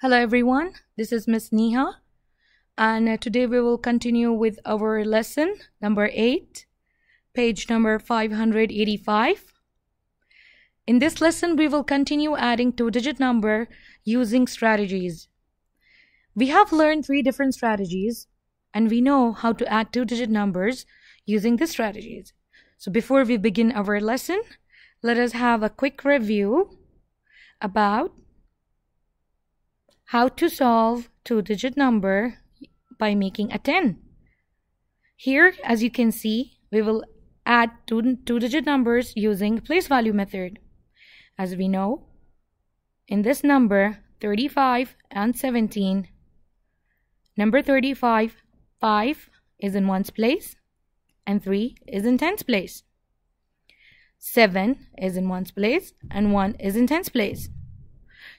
Hello everyone, this is Miss Neha and uh, today we will continue with our lesson number 8, page number 585. In this lesson we will continue adding two-digit number using strategies. We have learned three different strategies and we know how to add two-digit numbers using the strategies. So before we begin our lesson, let us have a quick review about how to solve two-digit number by making a 10. Here, as you can see, we will add two, two-digit numbers using place value method. As we know, in this number, 35 and 17, number 35, 5 is in ones place and 3 is in tens place. 7 is in ones place and 1 is in tens place.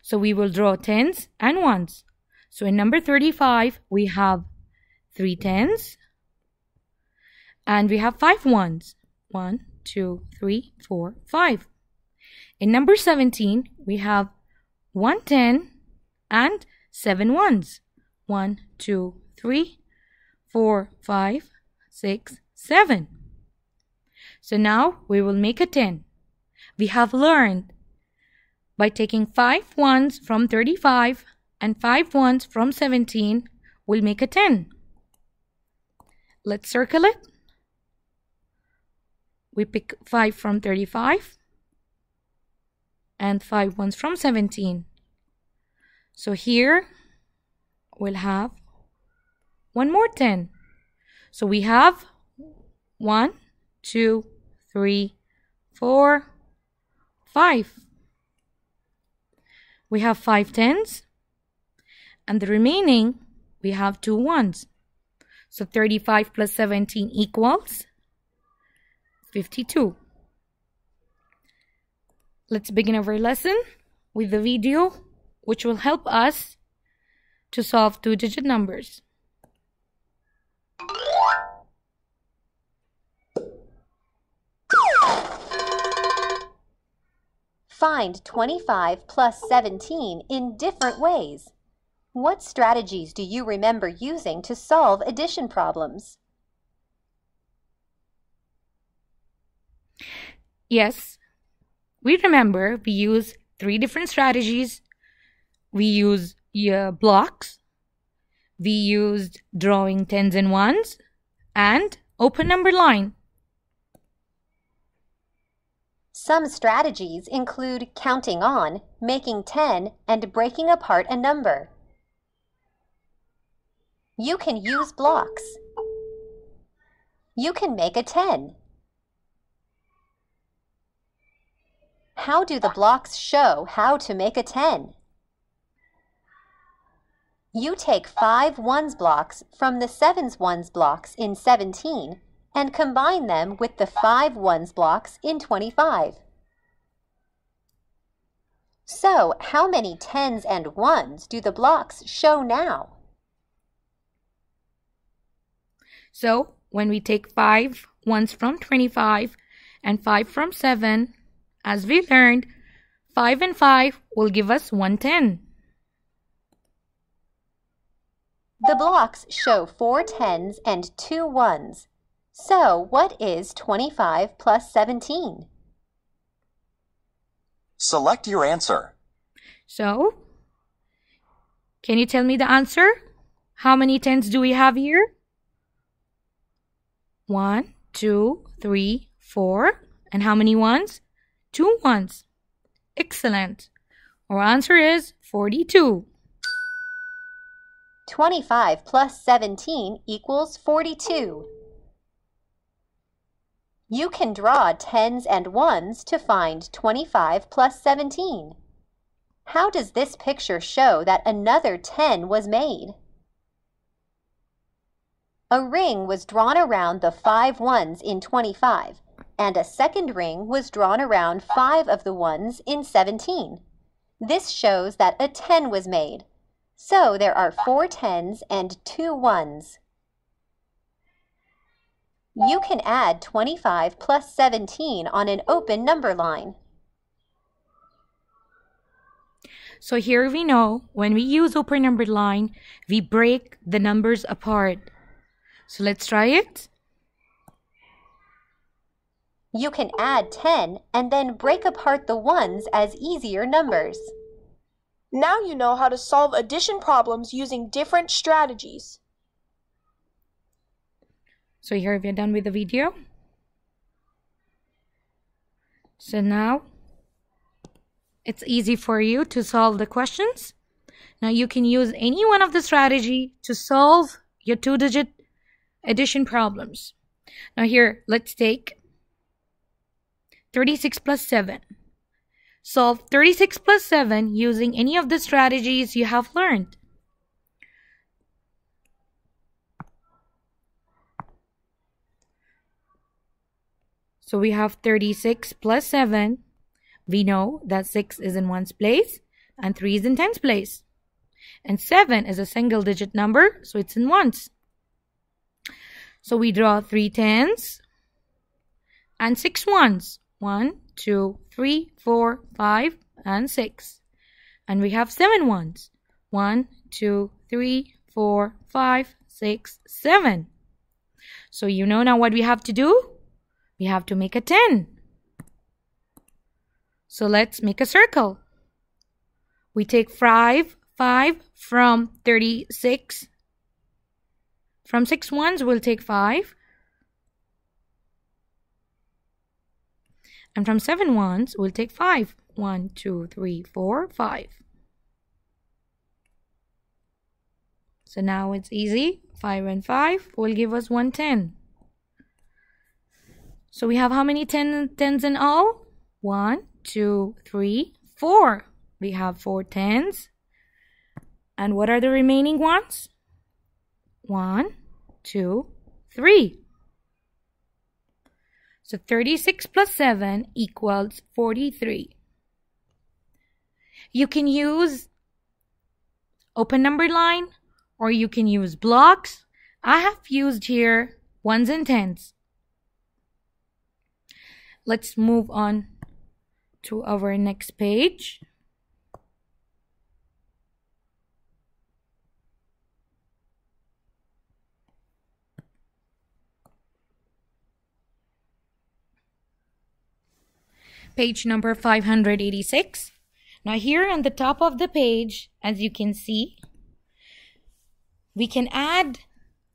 So we will draw tens and ones. So in number 35, we have three tens and we have five ones. One, two, three, four, five. In number 17, we have one ten and seven ones. One, two, three, four, five, six, seven. So now we will make a 10. We have learned by taking 5 ones from 35 and 5 ones from 17, we'll make a 10. Let's circle it. We pick 5 from 35 and 5 ones from 17. So here we'll have one more 10. So we have 1, 2, 3, 4, 5 we have five tens, and the remaining we have two ones. So 35 plus 17 equals 52. Let's begin our lesson with the video which will help us to solve two-digit numbers. Find 25 plus 17 in different ways. What strategies do you remember using to solve addition problems? Yes, we remember we use three different strategies. We use uh, blocks, we used drawing tens and ones, and open number line. Some strategies include counting on, making 10, and breaking apart a number. You can use blocks. You can make a 10. How do the blocks show how to make a 10? You take five ones blocks from the sevens ones blocks in 17 and combine them with the five ones blocks in 25. So, how many tens and ones do the blocks show now? So, when we take five ones from 25 and 5 from 7, as we learned, 5 and 5 will give us 110. The blocks show four tens and two ones. So, what is 25 plus 17? Select your answer. So, can you tell me the answer? How many tens do we have here? One, two, three, four. And how many ones? Two ones. Excellent. Our answer is 42. 25 plus 17 equals 42. You can draw tens and ones to find 25 plus 17. How does this picture show that another 10 was made? A ring was drawn around the five ones in 25, and a second ring was drawn around five of the ones in 17. This shows that a 10 was made. So there are four tens and two ones. You can add 25 plus 17 on an open number line. So here we know when we use open number line, we break the numbers apart. So let's try it. You can add 10 and then break apart the ones as easier numbers. Now you know how to solve addition problems using different strategies. So here we are done with the video. So now it's easy for you to solve the questions. Now you can use any one of the strategy to solve your two digit addition problems. Now here, let's take 36 plus 7. Solve 36 plus 7 using any of the strategies you have learned. So we have 36 plus 7. We know that 6 is in ones place and 3 is in tens place. And 7 is a single digit number, so it's in ones. So we draw three tens and six ones. One, two, three, four, five, and six. And we have seven ones. One, two, three, four, five, six, seven. So you know now what we have to do? We have to make a 10. So let's make a circle. We take 5, 5 from 36. From 6 ones, we'll take 5. And from 7 ones, we'll take 5. 1, 2, 3, 4, 5. So now it's easy. 5 and 5 will give us 110. So we have how many ten, tens in all? One, two, three, four. We have four tens. And what are the remaining ones? One, two, three. So 36 plus 7 equals 43. You can use open number line or you can use blocks. I have used here ones and tens. Let's move on to our next page. Page number 586. Now here on the top of the page, as you can see, we can add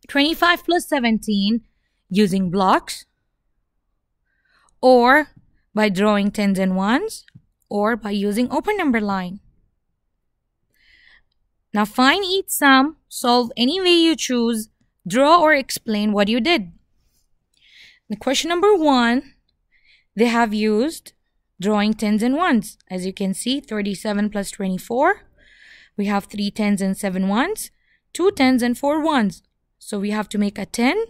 25 plus 17 using blocks or by drawing tens and ones, or by using open number line. Now find each sum, solve any way you choose, draw or explain what you did. The question number one, they have used drawing tens and ones. As you can see, 37 plus 24. We have three tens and seven ones, two tens and four ones. So we have to make a 10.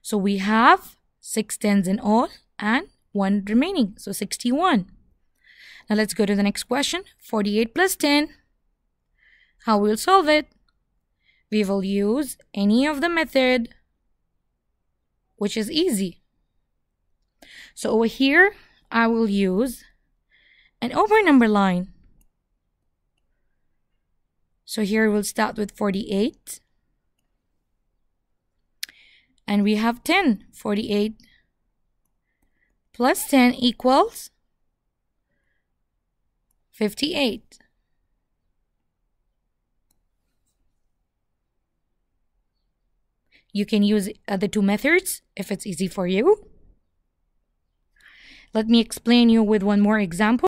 So we have six tens in all and 1 remaining. So 61. Now let's go to the next question. 48 plus 10. How we'll solve it? We will use any of the method which is easy. So over here, I will use an open number line. So here we'll start with 48. And we have 10. 48 plus 10 equals 58. You can use the two methods if it's easy for you. Let me explain you with one more example.